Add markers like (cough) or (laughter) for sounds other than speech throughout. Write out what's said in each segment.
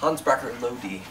Hans Bracker Low D.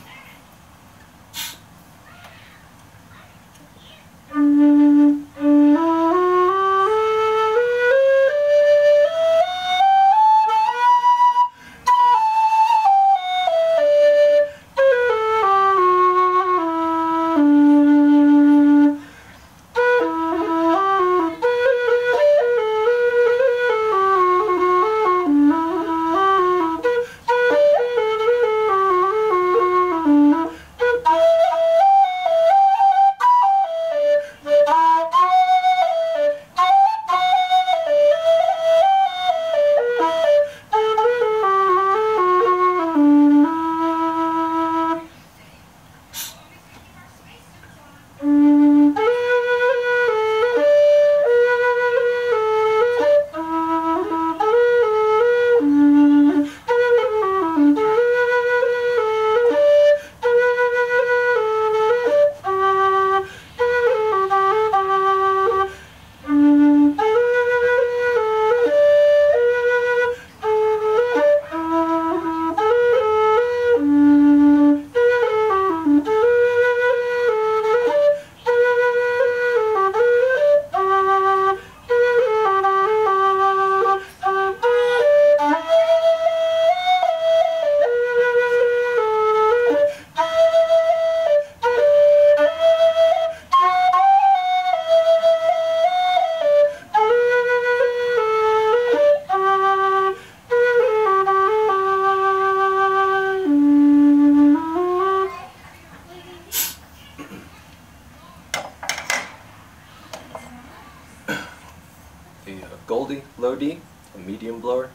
Goldie Low D, a medium blower.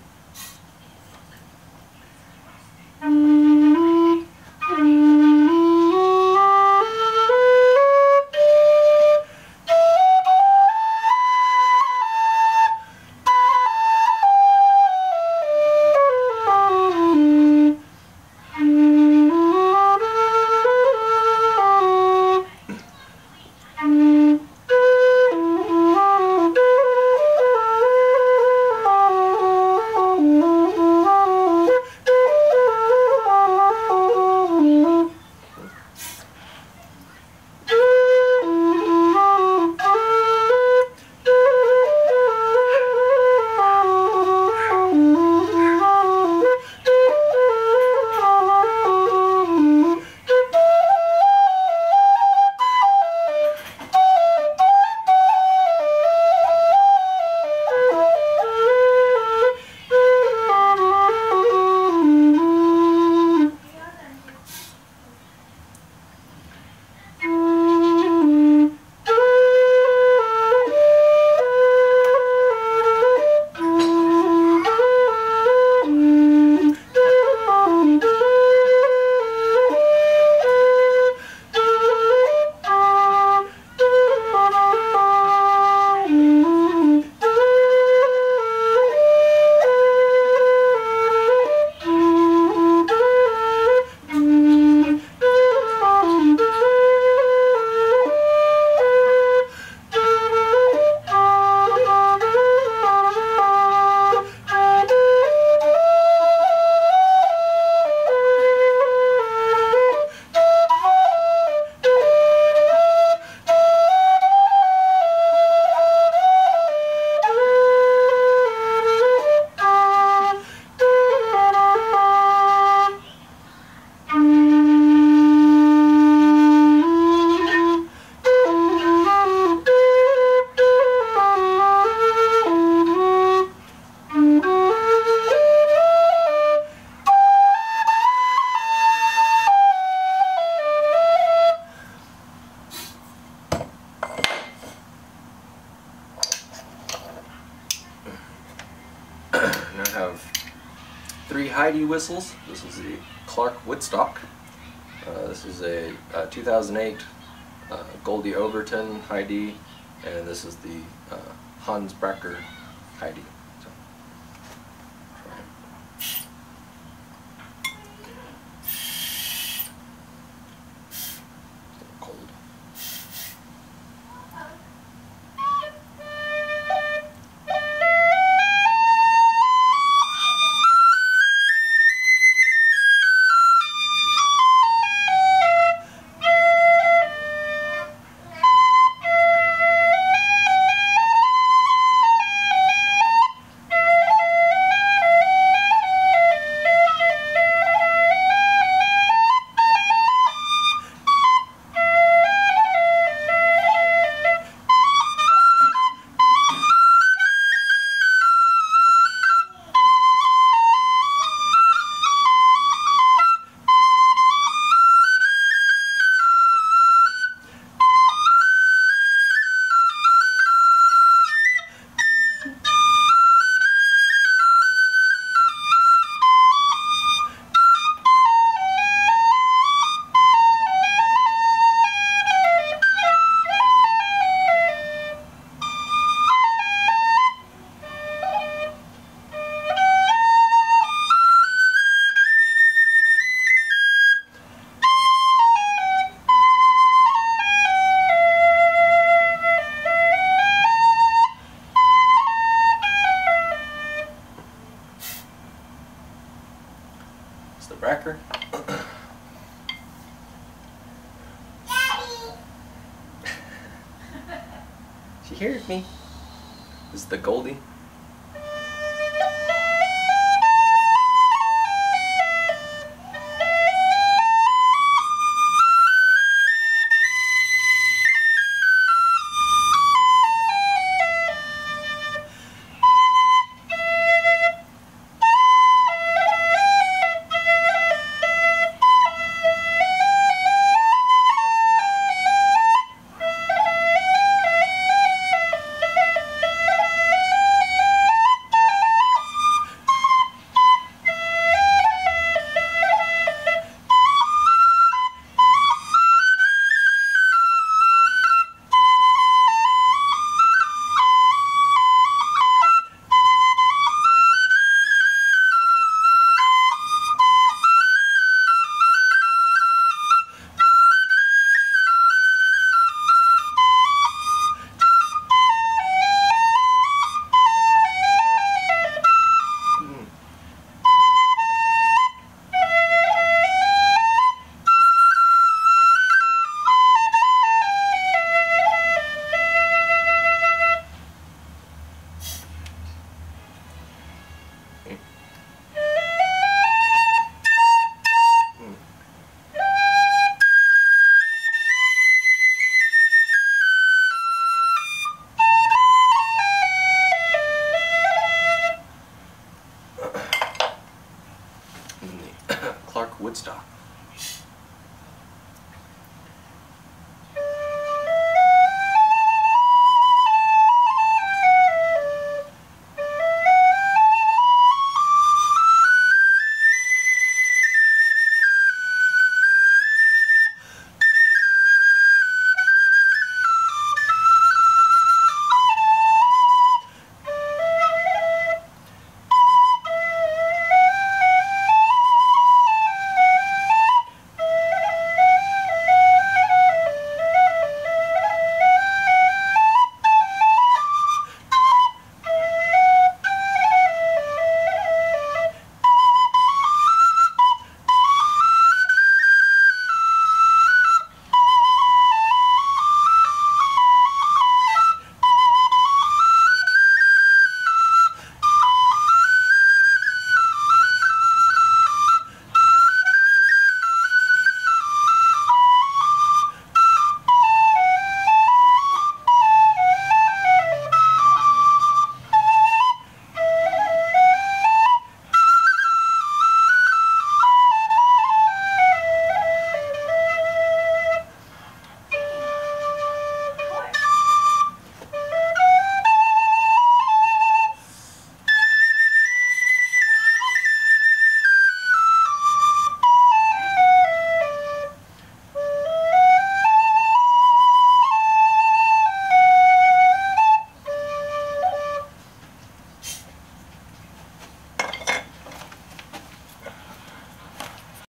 High D whistles. This is the Clarke Woodstock. Uh, this is a, uh 2008 uh, Goldie Overton High D, and this is the uh, Hans Bracker Heidi. The Bracker. (laughs) she hears me. This is the Goldie. Woodstock.